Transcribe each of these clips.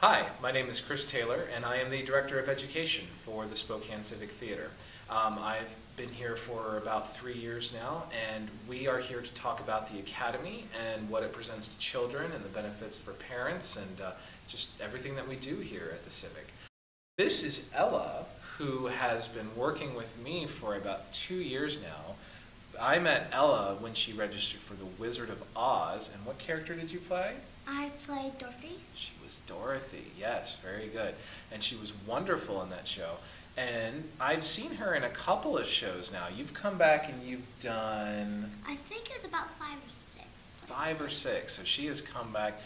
Hi, my name is Chris Taylor, and I am the Director of Education for the Spokane Civic Theater. Um, I've been here for about three years now, and we are here to talk about the Academy and what it presents to children and the benefits for parents and uh, just everything that we do here at the Civic. This is Ella, who has been working with me for about two years now. I met Ella when she registered for The Wizard of Oz, and what character did you play? I played Dorothy. She was Dorothy, yes, very good. And she was wonderful in that show. And I've seen her in a couple of shows now. You've come back and you've done I think it's about five or six. five or six, so she has come back.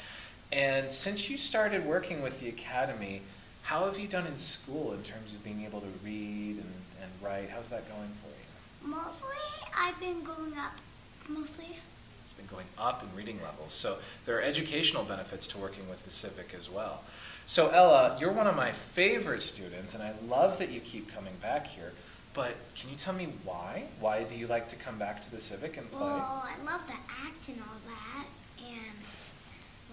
And since you started working with the Academy, how have you done in school in terms of being able to read and, and write? How's that going for you? Mostly, I've been going up. Mostly. It's going up in reading levels. So there are educational benefits to working with the Civic as well. So Ella, you're one of my favorite students, and I love that you keep coming back here. But can you tell me why? Why do you like to come back to the Civic and play? Well, I love the act and all that, and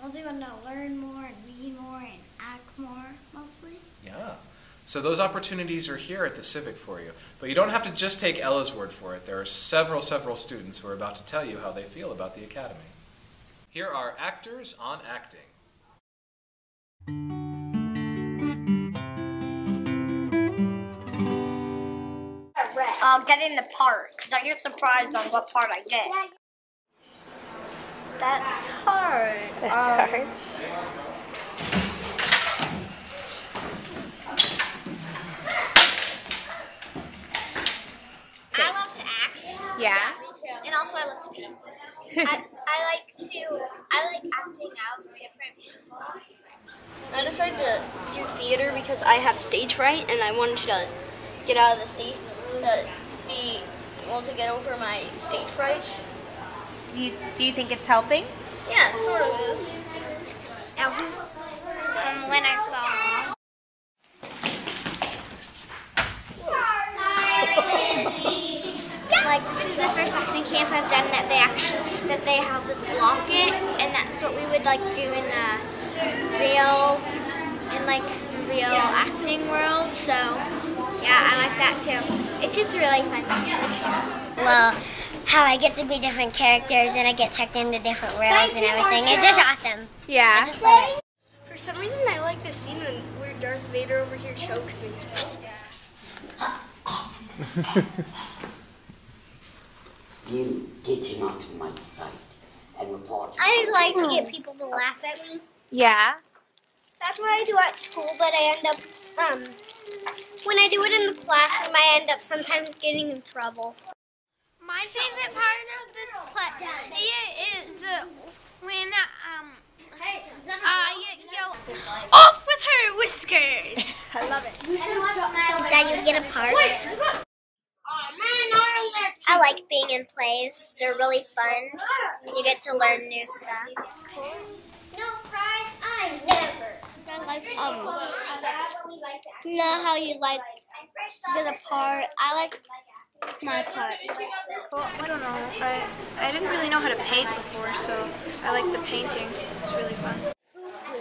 mostly want to learn more and read more and act more, mostly. Yeah. So those opportunities are here at the Civic for you. But you don't have to just take Ella's word for it. There are several, several students who are about to tell you how they feel about the Academy. Here are actors on acting. uh, getting the part because I get surprised on what part I get. That's hard. That's Um, hard. I love to act. Yeah. me too. And also I love to paint. I, I like to I like acting out different people. I decided to do theater because I have stage fright and I wanted to get out of the stage to be able to get over my stage fright. Do you, do you think it's helping? Yeah, it sort of is. Um, when I fall. Like this is the first acting camp I've done that they actually that they have us block it, and that's what we would like do in the real in like real acting world. So yeah, I like that too. It's just really fun. Well, how I get to be different characters and I get checked into different worlds and everything. It's just awesome. Yeah. Just. For some reason, I like this scene when where Darth Vader over here chokes me. You getting out of my sight and report. I like to get people to laugh at me. Yeah. That's what I do at school, but I end up, um, when I do it in the classroom, I end up sometimes getting in trouble. My favorite part of this play is uh, when um uh you, you off with her whiskers. I love it. That you get a part. I like being in plays. They're really fun. You get to learn new stuff. No prize, I never. I like um. You know how you like get a part. I like my part. Well, I don't know. I I didn't really know how to paint before, so I like the painting. It's really fun.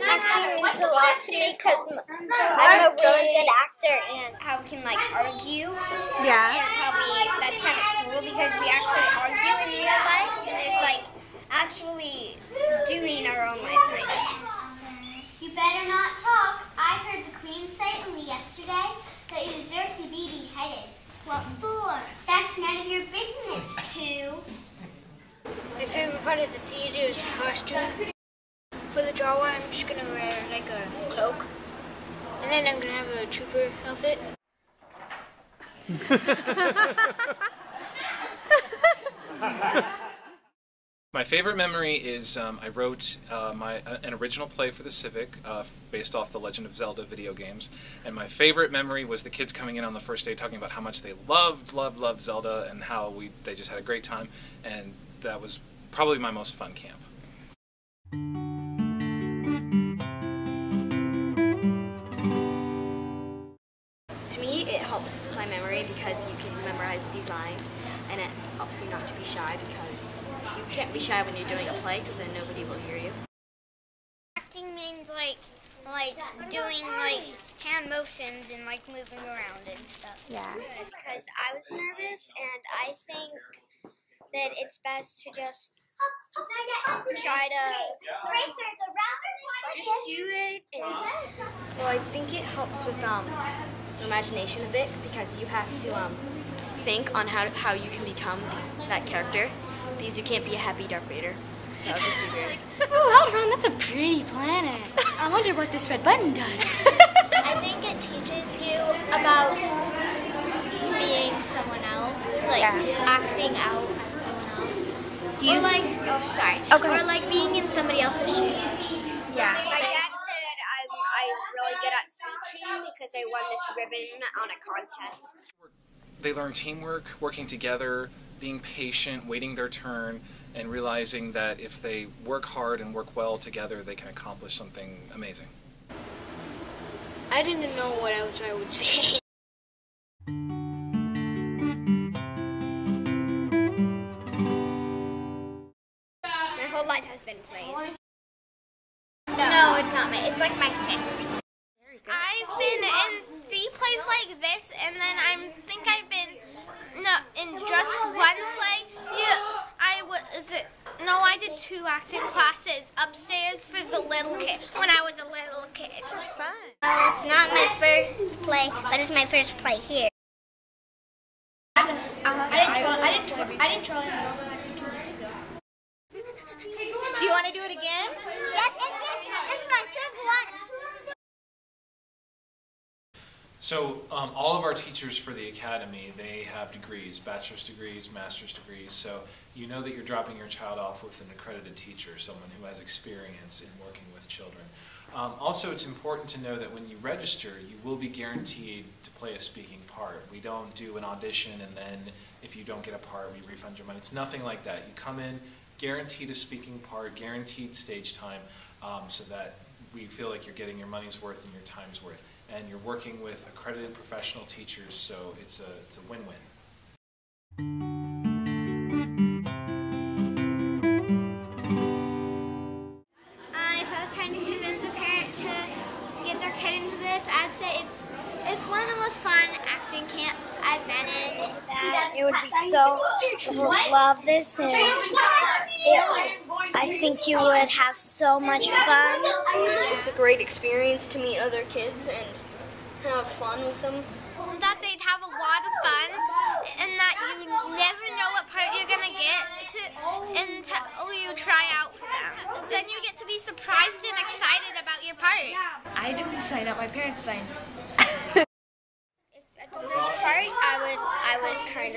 Acting means a lot to me because I'm a really good actor and how we can like argue Yeah. and how we that's kind of cool because we actually argue in real life and it's like actually doing our own life kind of. You better not talk. I heard the queen say to me yesterday that you deserve to be beheaded. What for? That's none of your business, too. My favorite part of the theater is the costume. For the drama, I'm just gonna wear like a cloak, and then I'm gonna have a trooper outfit. My favorite memory is um, I wrote uh, my uh, an original play for the Civic uh, based off the Legend of Zelda video games, and my favorite memory was the kids coming in on the first day talking about how much they loved, loved, loved Zelda, and how we they just had a great time, and that was probably my most fun camp. Because you can memorize these lines, and it helps you not to be shy because you can't be shy when you're doing a play because then nobody will hear you. Acting means like like doing like hand motions and like moving around and stuff. Yeah. Because I was nervous and I think that it's best to just try to just do it and Well, I think it helps with um, your imagination a bit because you have to um, think on how, how you can become that character because you can't be a happy Darth Vader. That would just be weird. Oh, Alderaan, that's a pretty planet. I wonder what this red button does. I think it teaches you about being someone else, like Yeah. acting out as someone else. Do you or like, oh sorry, Okay. or like being in somebody else's shoes. Yeah. My dad said I'm, I'm really good at speeching because I won this ribbon on a contest. They learn teamwork, working together, being patient, waiting their turn, and realizing that if they work hard and work well together, they can accomplish something amazing. I didn't know what else I would say. like and then I think I've been no in just one play. Yeah, I was. No, I did two acting classes upstairs for the little kid when I was a little kid. Fun. Well, it's not my first play, but it's my first play here. I didn't troll. I didn't troll. I didn't troll him two weeks ago. Do you want to do it again? Yes, yes, yes. This is my third one. So um, all of our teachers for the academy, they have degrees, bachelor's degrees, master's degrees. So you know that you're dropping your child off with an accredited teacher, someone who has experience in working with children. Um, also, it's important to know that when you register, you will be guaranteed to play a speaking part. We don't do an audition and then if you don't get a part, we refund your money. It's nothing like that. You come in, guaranteed a speaking part, guaranteed stage time, um, so that we feel like you're getting your money's worth and your time's worth. And you're working with accredited professional teachers, so it's a, it's a win-win. Uh, if I was trying to convince a parent to get their kid into this, I'd say it's it's one of the most fun acting camps I've been in. that it would be so love this and it, I think you would have so much fun. It's a great experience to meet other kids and have fun with them. That they'd have a lot of fun, and that you never know what part you're gonna get to until you try out for them. Then you get to be surprised and excited about your part. I didn't sign up. My parents signed. At the first part, I would I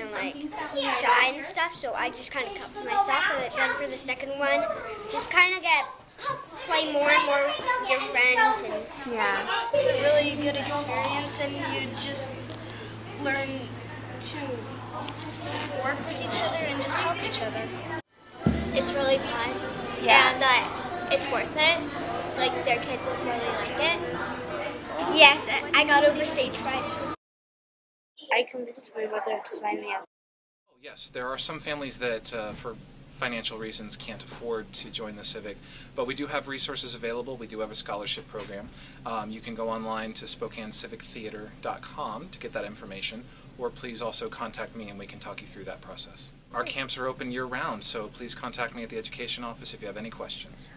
was kind of like shy and stuff, so I just kind of kept to myself. And then for the second one, just kind of get play more and more with your friends and Yeah. It's a really good experience, and you just learn to work with each other and just help each other. it's really fun. Yeah. And uh, it's worth it. Like their kids would really like it. Yes, I got over stage fright. I convinced my mother to sign me up. Oh, Yes, there are some families that, uh, for financial reasons, can't afford to join the Civic, but we do have resources available. We do have a scholarship program. Um, you can go online to SpokaneCivicTheater.com to get that information, or please also contact me and we can talk you through that process. Our camps are open year round, so please contact me at the education office if you have any questions.